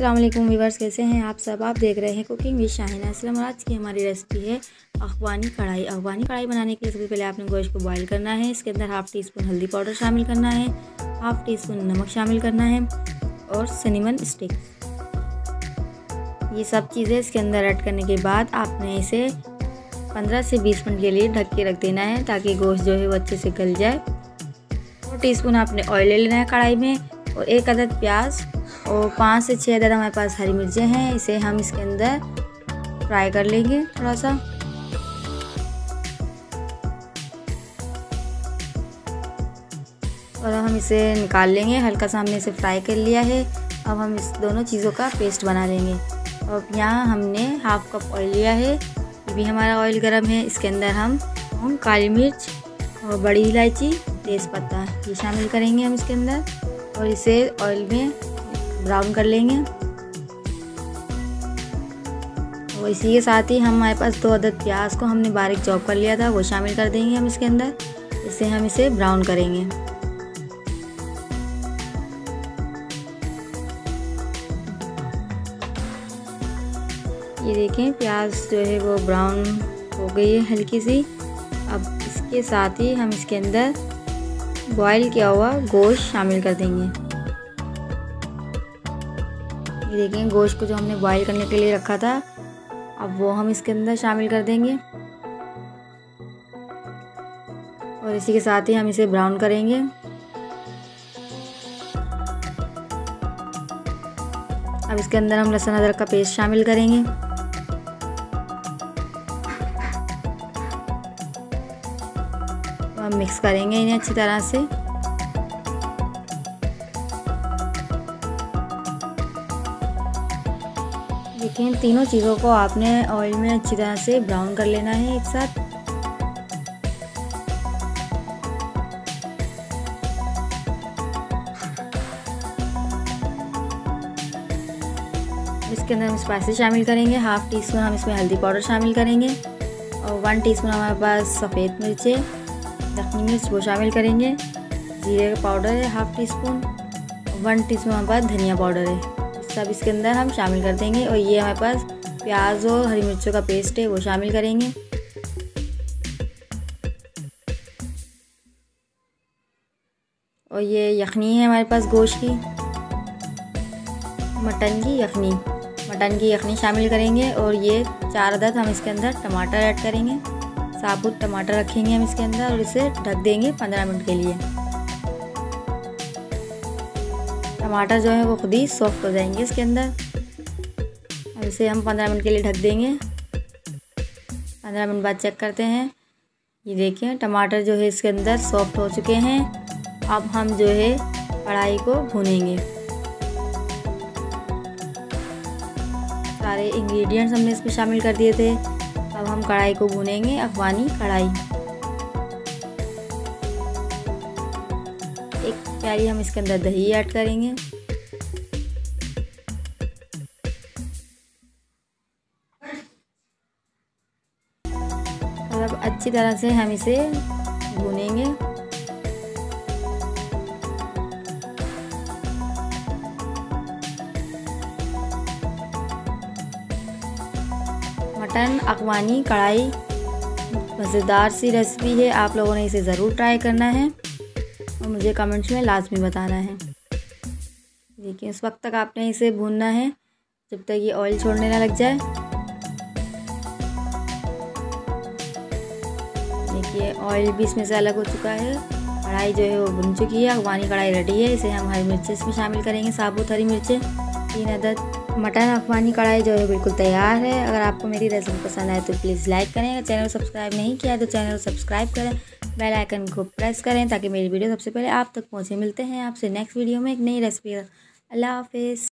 वालेकुम वीवर्स कैसे हैं आप सब? आप देख रहे हैं कुकिंग विद शाहिना असलम आज की हमारी रेसिपी है अखबानी कढ़ाई। अखबानी कढ़ाई बनाने के लिए सबसे पहले आपने गोश्त को बॉईल करना है। इसके अंदर हाफ़ टी स्पून हल्दी पाउडर शामिल करना है हाफ़ टी स्पून नमक शामिल करना है, और सनीमन स्टिक ये सब चीज़ें इसके अंदर ऐड करने के बाद आपने इसे पंद्रह से बीस मिनट के लिए ढक के रख देना है, ताकि गोश्त जो है वो अच्छे से गल जाए। और टी स्पून आपने ऑयल ले लेना है कढ़ाई में, और एक अदद प्याज और पाँच से छः अदद हमारे पास हरी मिर्चें हैं, इसे हम इसके अंदर फ्राई कर लेंगे थोड़ा सा और हम इसे निकाल लेंगे, हल्का सा हमने इसे फ्राई कर लिया है। अब हम इस दोनों चीज़ों का पेस्ट बना लेंगे। और यहाँ हमने हाफ़ कप ऑयल लिया है, ये भी हमारा ऑयल गर्म है, इसके अंदर हम हम काली मिर्च और बड़ी इलायची, तेज़पत्ता, ये शामिल करेंगे हम इसके अंदर। और इसे ऑयल में ब्राउन कर लेंगे। और इसी के साथ ही हम हमारे पास दो अदद प्याज को हमने बारीक चॉप कर लिया था, वो शामिल कर देंगे हम इसके अंदर। इससे हम इसे ब्राउन करेंगे। ये देखें, प्याज जो है वो ब्राउन हो गई है हल्की सी। अब इसके साथ ही हम इसके अंदर बॉईल किया हुआ गोश्त शामिल कर देंगे। ये देखें, गोश्त को जो हमने बॉईल करने के लिए रखा था, अब वो हम इसके अंदर शामिल कर देंगे। और इसी के साथ ही हम इसे ब्राउन करेंगे। अब इसके अंदर हम लहसुन अदरक का पेस्ट शामिल करेंगे। हम मिक्स करेंगे इन्हें अच्छी तरह से। देखें तीनों चीज़ों को आपने ऑयल में अच्छी तरह से ब्राउन कर लेना है एक साथ। इसके अंदर हम स्पाइसी शामिल करेंगे। हाफ़ टी स्पून हम इसमें हल्दी पाउडर शामिल करेंगे और वन टीस्पून हमारे पास सफ़ेद मिर्चें दखनी मिर्च, वो शामिल करेंगे। जीरे का पाउडर है half teaspoon one teaspoon हमारे पास धनिया पाउडर है। सब इसके अंदर हम शामिल कर देंगे और ये हमारे पास प्याज और हरी मिर्चों का पेस्ट है, वो शामिल करेंगे। और ये यखनी है हमारे पास गोश्त की। मटन की यखनी। मटन की यखनी शामिल करेंगे और ये चार अदद हम इसके अंदर टमाटर ऐड करेंगे। साबुत टमाटर रखेंगे हम इसके अंदर और इसे ढक देंगे पंद्रह मिनट के लिए। टमाटर जो है वो खुद ही सॉफ्ट हो जाएँगे इसके अंदर। अब इसे हम पंद्रह मिनट के लिए ढक देंगे। पंद्रह मिनट बाद चेक करते हैं। ये देखें टमाटर जो है इसके अंदर सॉफ्ट हो चुके हैं। अब हम जो है कढ़ाई को भूनेंगे। सारे इंग्रेडिएंट्स हमने इसमें शामिल कर दिए थे। अब हम कढ़ाई को भूनेंगे अफवानी कढ़ाई। प्यारी हम इसके अंदर दही ऐड करेंगे। और अब अच्छी तरह से हम इसे भूनेंगे। मटन अकवानी कढ़ाई, मज़ेदार सी रेसिपी है। आप लोगों ने इसे ज़रूर ट्राई करना है। और मुझे कमेंट्स में लाजमी बताना है। देखिए उस वक्त तक आपने इसे भूनना है। जब तक ये ऑयल छोड़ने ना लग जाए। देखिए ऑयल भी इसमें से अलग हो चुका है। कढ़ाई जो है वो भुन चुकी है। अफगानी कढ़ाई रेडी है। इसे हम हरी मिर्चें इसमें शामिल करेंगे। साबुत हरी मिर्चें, तीन अदद। मटन अफवानी कढ़ाई जो है बिल्कुल तैयार है। अगर आपको मेरी रेसिपी पसंद आए तो प्लीज़ लाइक करें। अगर चैनल सब्सक्राइब नहीं किया है तो चैनल सब्सक्राइब करें। बेल आइकन को प्रेस करें ताकि मेरी वीडियो सबसे पहले आप तक पहुँचे। मिलते हैं आपसे नेक्स्ट वीडियो में एक नई रेसिपी अल्लाह हाफिज़।